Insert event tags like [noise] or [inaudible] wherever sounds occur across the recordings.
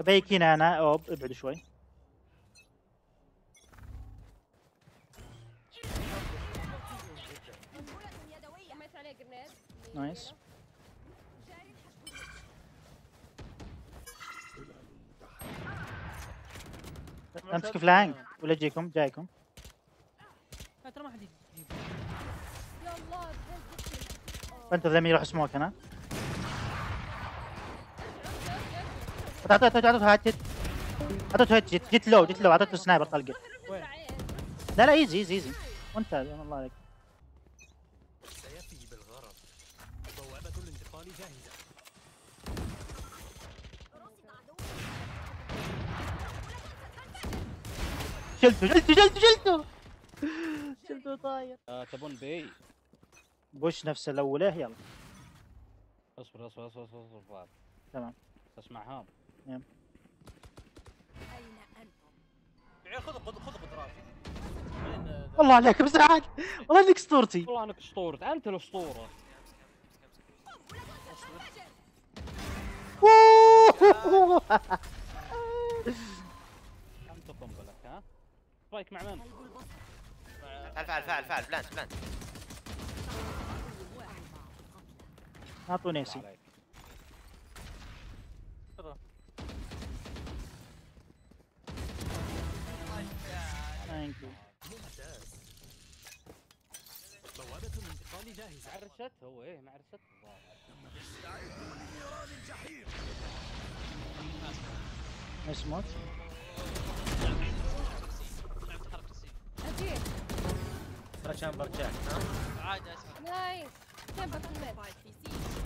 بيكين أنا أوب ابعد شوي. نايس. أمسك فلانك ولا جيكم؟ جايكم. ترى ما حد يجيب. فانت لما يروح سموك أنا اعطيته اعطيته هات جت اعطيته جت جت لو جت لو. أعطيته سنايبر طلقه؟ لا لا إيزي إيزي إيزي. وأنت يا الله عليك. سيأتي بالغرض بوابة الانتقال جاهزة شلته شلته شلته شلته شلته طاير. آه تبون بي. بوش نفسه الاولى يلا. اصبر اصبر اصبر اصبر, أصبر. تمام. اسمع هام أين أنتم؟ بعيد خذ خذ خذ قدرات بعدين آه، والله عليك مساعد والله انك اسطورتي. والله انك اسطورة. انت الاسطورة [laughs] انت قنبلك ها؟ رايك مع من؟ فعل فعل فعل فعل. بلانت بلانت. اعطوني سي. ثانك يو ممتاز بوابة الانتقال جاهزة معرشت هو إيه معرشت الظاهر. نايس موت أجيب تشامبر جاك ها نايس كيف ما شوف هذا سقطت السبايك في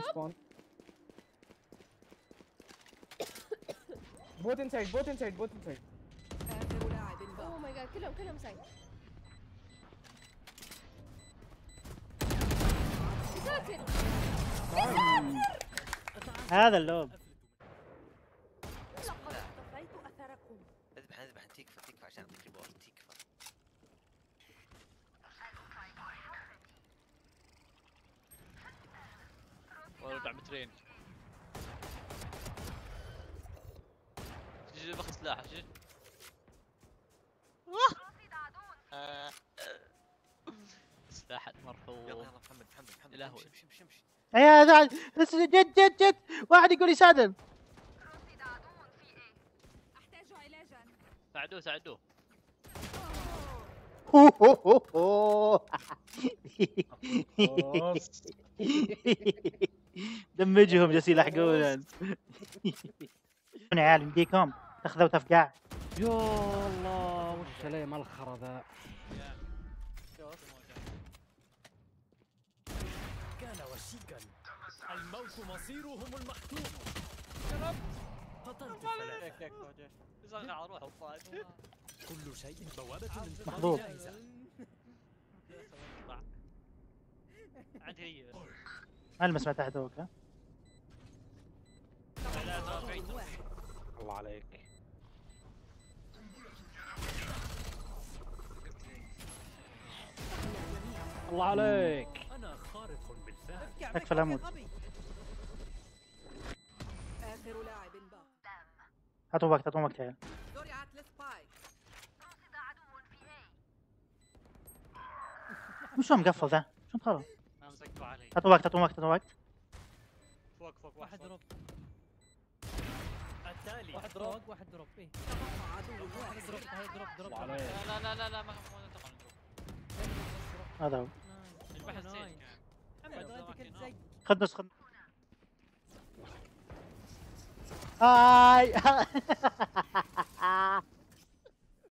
جوب spawn. both inside, both inside, both inside. اخر لاعب باق. اوه ماي جاد كلهم كلهم سايد يا ساتر هذا اللوب لقد اختفيت أثركم اذبح أذبح تكفى تكفى عشان الريبورت تكفى مترين. جي باخذ سلاح جي آه. سلاح يلا مرفوع يلا محمد محمد محمد يا لهوي. امشي امشي امشي يا زعل! جد جد جد واحد يقول علاجا ساعدوه ساعدوه. [laughs] دمجهم جالس يلحقون. [laughs] يا عيال يمديكم تاخذوا تفقاع. يا الله وش عليه ملخرة ذا؟ كان وشيكا. الموت مصيرهم المحتوم قتلت ثلاثة. كل شيء بوابة محظوظ. [laughs] عندي أنا ها لا ترى بعيد الله عليك. الله عليك. أنا خارق بالفعل. يكفى العمود آخر لاعب باق. اعطوا وقت اعطوا وقت يا عيال. زرعت السبايك شو مقفل ذا؟ شو مخرب؟ اعطوا وقت اعطوا وقت اعطوا وقت. فوق فوق واحد. دروب. التالي. واحد دروب واحد دروب. إيه. واحد دروب هاي دروب دروب لا لا لا لا ما نضرب. هذا هو. البحث. سيج كان محمد أنت كنت زي خد نص خد. هاي